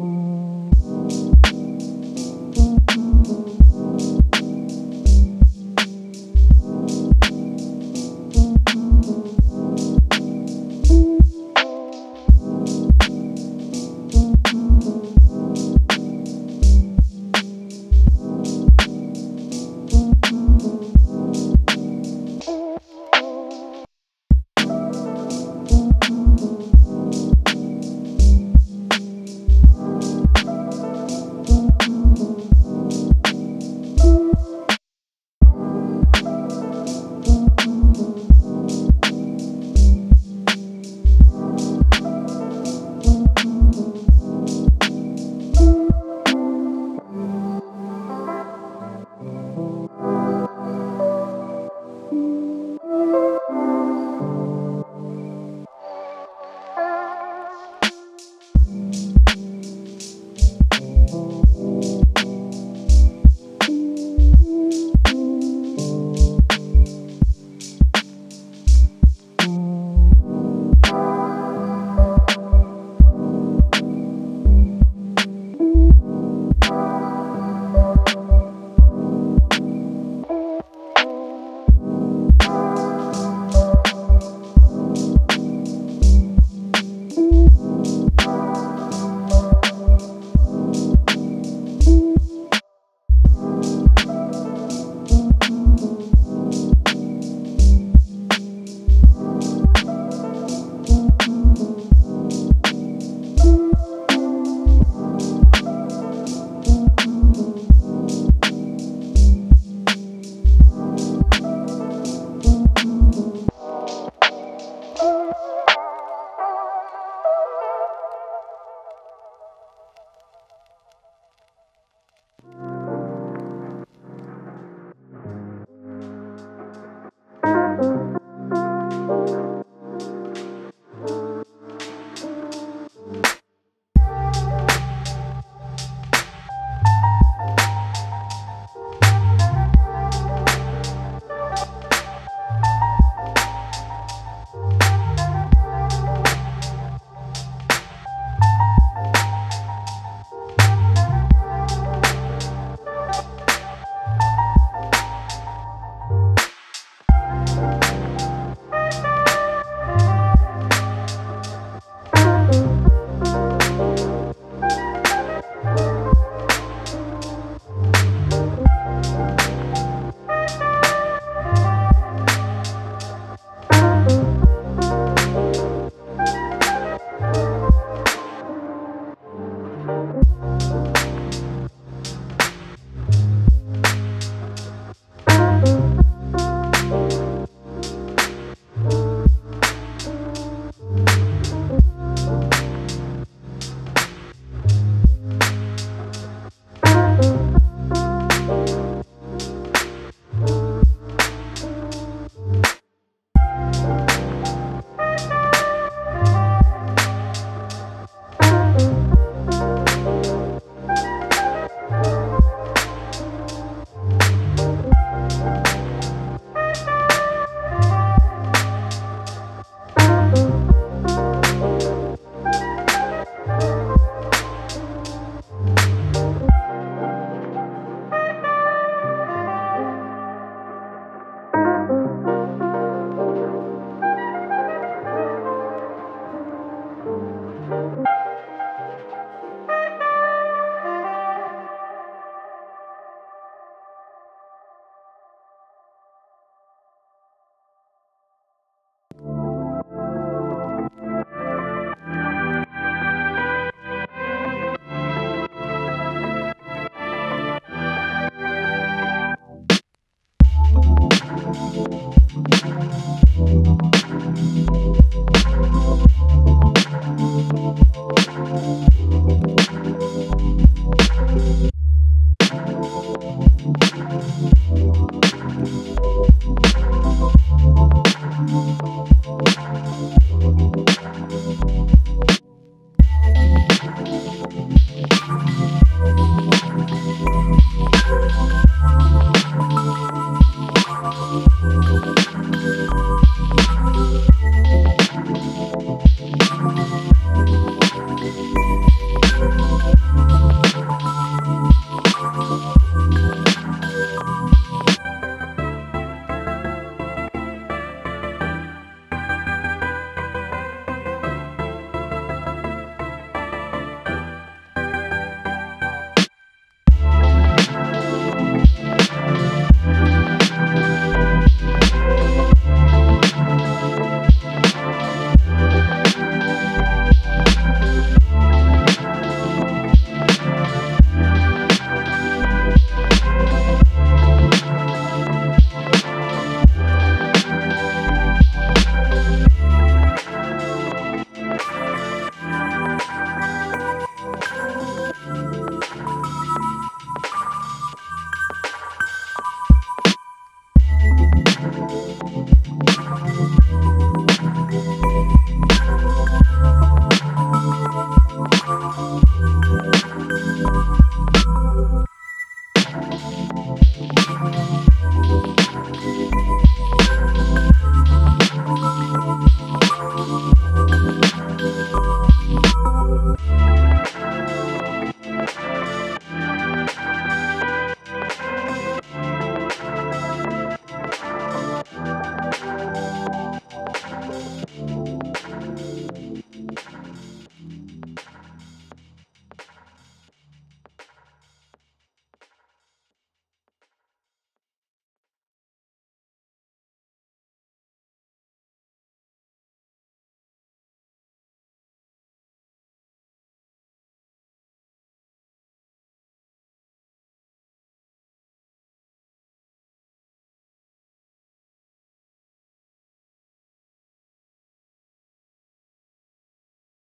Mm,